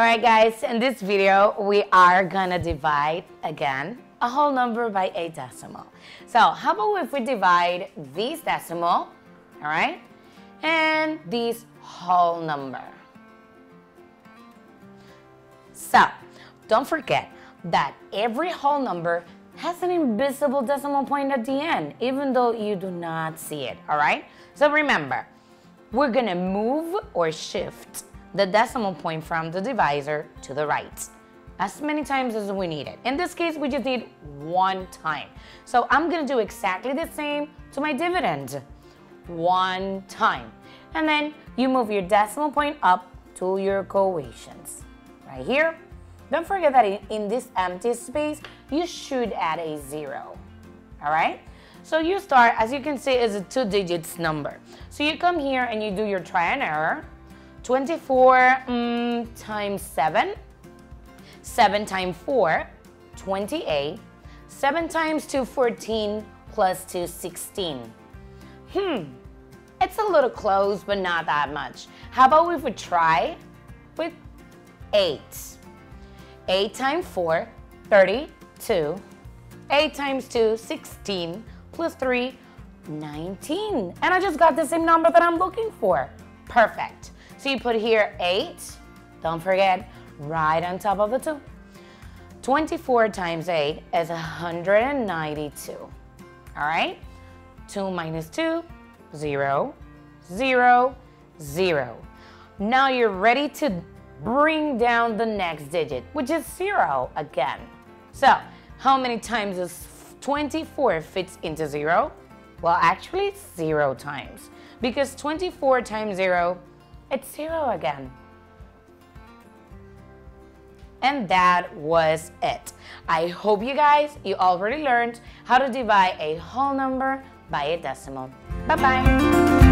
All right, guys, in this video, we are gonna divide again a whole number by a decimal. So how about if we divide this decimal, all right, and this whole number. So don't forget that every whole number has an invisible decimal point at the end, even though you do not see it, all right? So remember, we're gonna move or shift the decimal point from the divisor to the right as many times as we need it. In this case, we just need one time. So I'm gonna do exactly the same to my dividend. One time. And then you move your decimal point up to your coefficients. Right here. Don't forget that in, this empty space, you should add a zero. All right? So you start, as you can see, is a two digits number. So you come here and you do your try and error. 24 um, times 7. 7 times 4, 28. 7 times 2, 14, plus 2, 16. Hmm, it's a little close, but not that much. How about if we try with 8? 8 times 4, 32. 8 times 2, 16, plus 3, 19. And I just got the same number that I'm looking for. Perfect. So you put here 8, don't forget, right on top of the 2. 24 times 8 is 192. All right? 2 minus 2, 0, 0, 0. Now you're ready to bring down the next digit, which is 0 again. So, how many times does 24 fits into 0? Well, actually, 0 times. Because 24 times 0 it's zero again. And that was it. I hope you guys, you already learned how to divide a whole number by a decimal. Bye-bye.